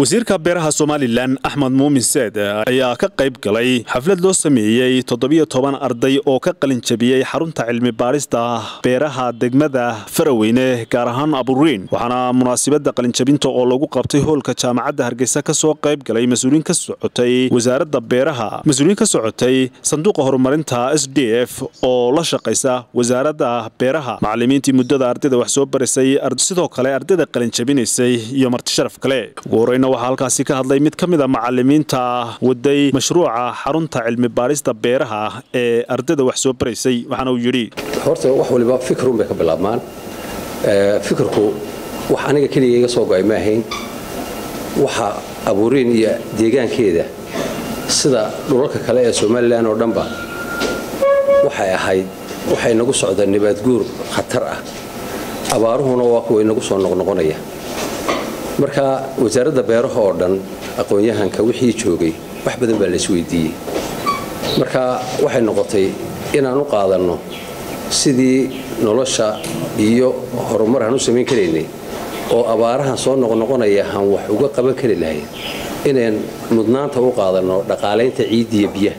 wasiirka beeraha somalilan axmed muumin seed ayaa ka qayb galay xaflad loo sameeyey toddobiyo toban arday oo ka qalin jabiyey xarunta cilmi baarista beeraha degmada faraweyne gaar ahaan aburiin waxaana munaasibadda qalinjabinta oo lagu qabtay hoolka jaamacadda hargeysa ka soo qayb galay mas'uuliin ka socotay wasaaradda beeraha. Mas'uuliin ka socotay sanduuqa horumarinta s d f oo la shaqaysa wasaaradda beeraha. Macalimiintii muddada ardayda wax soo barisay sidoo kale ardayda qalinjabinaysay iyo marti sharaf kale waxaa halkaasi ka hadlay mid ka mid a macalimiinta waday mashruuca xarunta cilmi baarista beeraha ee ardayda wax soo baraysay waxaana uu yidhi horta wax waliba fikirun ka bilaabmaan. Fikirku wax aniga keliya iga soo go'ay ma ahayn. Waxa abuuriin iyo deegaankeeda sida dhulalka kale ee somalilan oo dhanba waxay ahayd waxay nagu socda nabaadguur khatar ah. Abaaruhuna waa kuwa inagu soo noqnoqonaya marka wasaaradda beeraha oo dhan aqoon-yahanka wixii joogay wax badan baa la isweydiiyey marka waxay noqotay inaan u qaadanno sidii nolosha iyo horumar aan u samayn karaynay oo abaarahan soo noqnoqonaya aan wax uga qaban kari lahayn inaan mudnaanta u qaadanno dhaqaalaynta ciiddiya biyaha.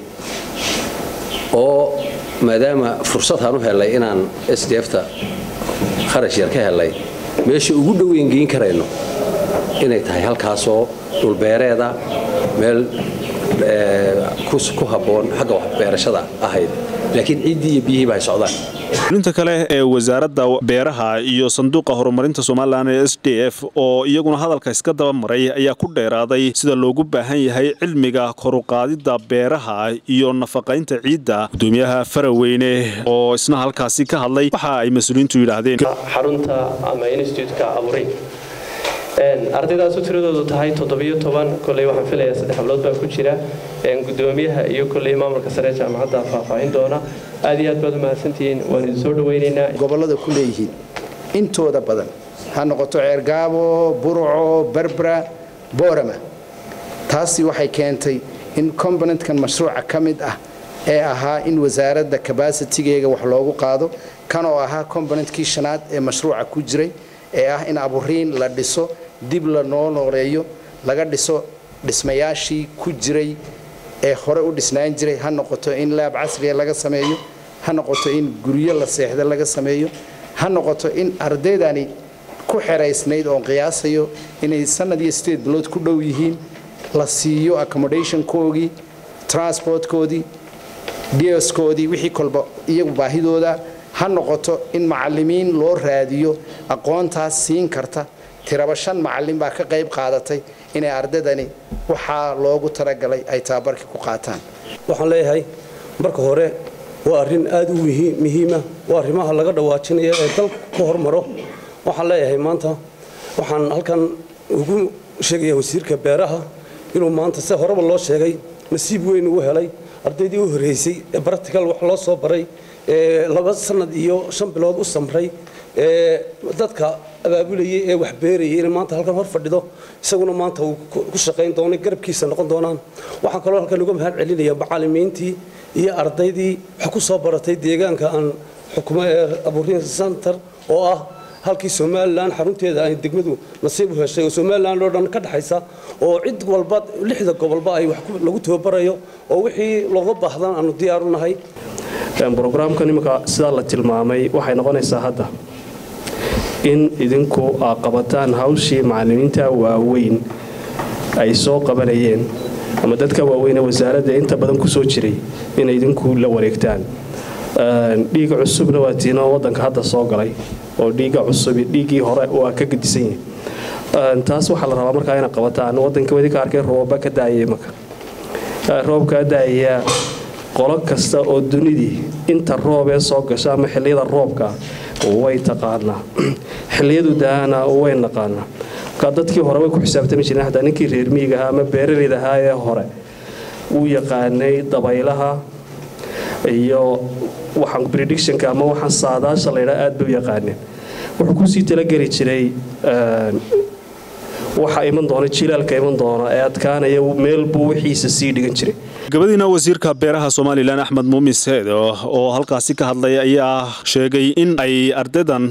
Oo maadaama fursad aan u helay inaan sdfta kharash yar ka helay meesha ugu dhoweyn geyn karayno inay tahay halkaasoo dhulbeereeda meel ku habboon xagga waxbeerashada ahayd. Laakiin ciiddii iyo biyihii ba ay socdaan. Inta kale ee wasaaradda beeraha iyo sanduuqa horumarinta somalilan ee s d f oo iyaguna hadalka iska daba maray ayaa ku dheeraaday sida loogu baahan yahay cilmiga koruqaadidda beeraha iyo nafaqaynta ciidda. Gudoomiyaha faraweyne oo isna halkaasi ka hadlay waxa ay mas'uuliyiintu yidhaahdeen. Xarunta ama instituutka aburin ardaydaas tiradoodu tahay koley waxaan filayaa saddex hablood baa ku jira gudoomiyaha iyo koley maamulka sare jaamacadda faahfaahin doona. Aad iyo aad baad mahadsantihiin waan idin soo dhawaynaynaa gobollada ku leeyihiin intooda badan ha noqoto ceergaabo burco berbera boorama taasi waxay keentay in componentkan mashruuca ka mid ah ee ahaa in wasaaradda kabasitigeega wax loogu qaado kan oo ahaa componentkii shanaad ee mashruuca ku jiray ee ah in aburiin la dhiso dib la noo nooleeyo laga dhiso dhismayaashii ku jiray ee hore u dhisnaan jiray ha noqoto in laab casriya laga sameeyo ha noqoto in guryo la seexda laga sameeyo ha noqoto in ardaydani ku xeraysnayd oon qiyaasayo inay sanad iyo sideed bilood ku dhow yihiin la siiyo accommodationkoogii transportkoodii dioskoodii wixii kolba iyagu baahidooda ha noqoto in macalimiin loo raadiyo aqoontaas siin karta. Tiraba shan macalin baa ka qayb qaadatay inay ardaydani waxaa loogu talagalay ay tababarkii ku qaataan. Waxaan leeyahay marka hore waa arrin aad u muhiima waa arrimaha laga dhawaajinayo ee dalka ku hormaro. Waxaan leeyahay maanta waxaan halkan ugu sheegaya wasiirka beeraha inuu maanta se horeba loo sheegay nasiib weyn ugu helay ardaydii u horreysay ee baractical wax loo soo baray ee laba sanad iyo shan bilood u samray dadka abaabulayay ee wax beerayay inay maanta halkan hor fadhido isaguna maanta uu ku shaqayn doono garabkiisa noqon doonaan. Waxaan kaloo halkan uga mahad celinaya macallimiintii iyo ardaydii wax ku soo baratay deegaanka aan xukumo ee aburiin center oo ah halkii somalilan xarunteeda ay degmadu nasiib u heshay oo somalilan oo dhan ka dhaxaysa oo cid walba lixda gobolba ay wax lagu tababarayo oo wixii looga baahdan aanu diyaar u nahay. Brograamkan iminka sidaa la tilmaamay waxay noqonaysaa hadda in idinku aa qabataan hawshii macalimiinta waaweyn ay soo qabanayeen ama dadka waaweynee wasaaradda inta badan ku soo jiray inay idinku la wareegtaan. Dhiiga cusubna waa tiinoo waddanka hadda soo galay oo dhiiga cusubi dhiiggii hore waa ka gedisan yahay. Taas waxaa la rabaa markaa inay qabataan. Waddanka idinka arkay roobba ka daayay imaka roobkaa daaya qolo kasta oo dunidii inta roobee soo gasha ama xilliyada roobka way taqaanaa. Xilliyadu daana way naqaanaa. Markaa dadkii hore way ku xisaabtami jireen hataa ninkii reer miyiga ahaa ama beeraleyda ahaa ee hore wuu yaqaanay dabaylaha iyo waxaan predictionka ama waxaan saadaasha laydhaa aad bay u yaqaaneen. Wuxuu ku sii talageli jiray waxa iman doona jilaalka iman doona ee adkaanaya meel buu wixiisa sii dhigan jiray gabadiina wasiirka beeraha somalilan axmed muumin seed oo halkaasi ka hadlay ayaa sheegay in ay ardaydan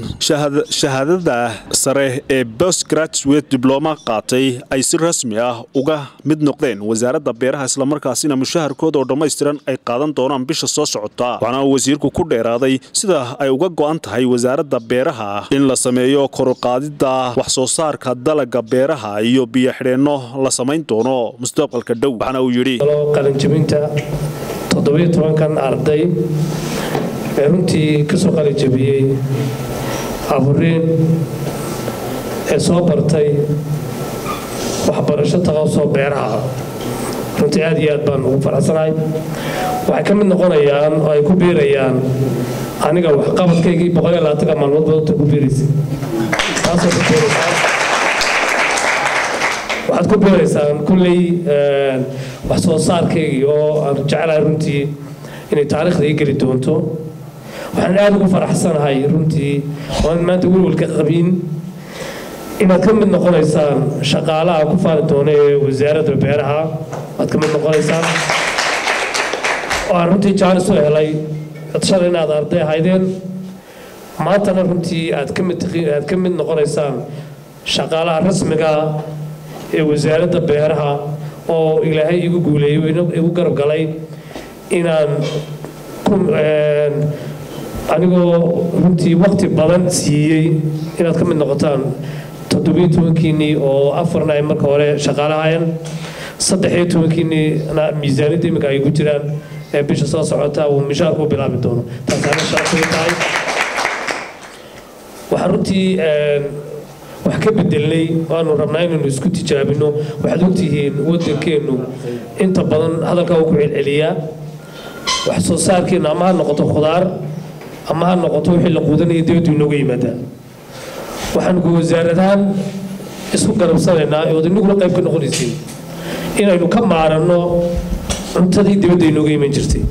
shahaadada sare ee bost graduate dibloma qaatay ay si rasmi ah uga mid noqdeen wasaaradda beeraha islamarkaasina mushaharkooda oo dhammaystiran ay qaadan doonaan bisha soo socota. Waxaana wasiirku ku dheeraaday sida ay uga go'an tahay wasaaradda beeraha in la sameeyo koruqaadidda wax soo saarka dalaga beeraha iyo biyo-xidheenno la samayn doono mustaqbalka dhow. Waxaana uu yidhi qalinjabinta toddobiyo tobankan arday ee runtii ka soo qalinjabiyey aburiin ee soo bartay waxbarasho taqasoo beeraha. Runtii aad iyo aad baan ugu faraxsanahay. Waxay ka mid noqonayaan oo ay ku biirayaan aniga waxqabadkaygii boqol iyo labaatanka maalmood badanta ku biiraysaan waxaad ku biiraysaan kulley wax soo saarkaygii oo aan jeclahay runtii inay taariikhda ii geli doonto. Waxaan aada ugu faraxsanahay runtii oo aan maanta welwelka qabin. Inaad ka mid noqonaysaan shaqaalaha ku faali doona ee wasaaradda beeraha aad ka mid noqonaysaan oo aan runtii jaanis u helay shalay inaad arday ahaydeen. Maantana runtii aad ka mid noqonaysaan shaqaalaha rasmiga ee wasaaradda beeraha oo ilaahay igu guuleeyey igu garab galay inaan anigoo runtii waqti badan siiyey inaad ka mid noqotaan toddobiyo tobankiinnii oo afarna ay marka hore shaqaalahaayeen saddexiyo tobankiinniina miisaaniyadda iminka ay ku jiraan ee bisha soo socota uu mishaarku bilaabi doono. Sharafay tahay. Waxaa runtii wax ka bedelnay waanu rabnaa inaynu isku tijaabino waxaad ogtihiin waddankeennu inta badan hadalkaa uu ku celceliyaa wax soo saarkeennu ama ha noqoto khudaar ama ha noqoto wixii la quudanaya dibaddu inooga yimaadaa. Waxaanu ku wasaaradahaan isku garabsanaynaa ood inaguna qayb ka noqonaysiin inaynu ka maaranno cuntadii dibadda inooga iman jirtay